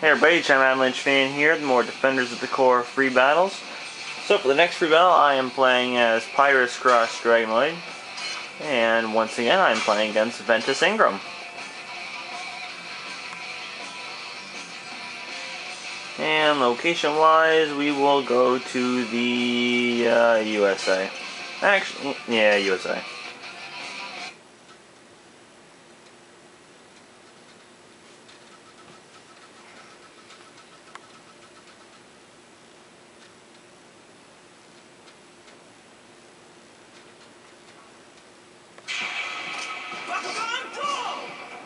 Hey everybody, Chime Lynch fan here, the more Defenders of the Core free battles. So for the next free battle, I am playing as Pyrus Cross Dragonoid. And once again, I'm playing against Ventus Ingram. And location-wise, we will go to the uh, USA. Actually, yeah, USA. Oh, yeah,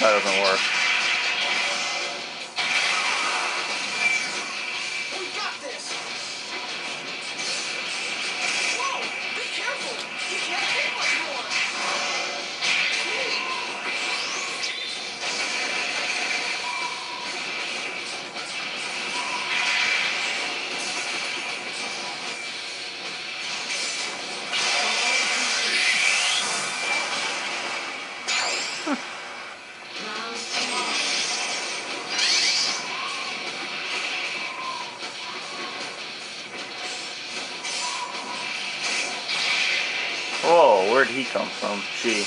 that doesn't work. Where'd he come from? She.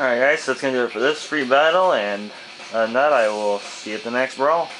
Alright guys, so that's going to do it for this free battle, and uh, on that I will see you at the next brawl.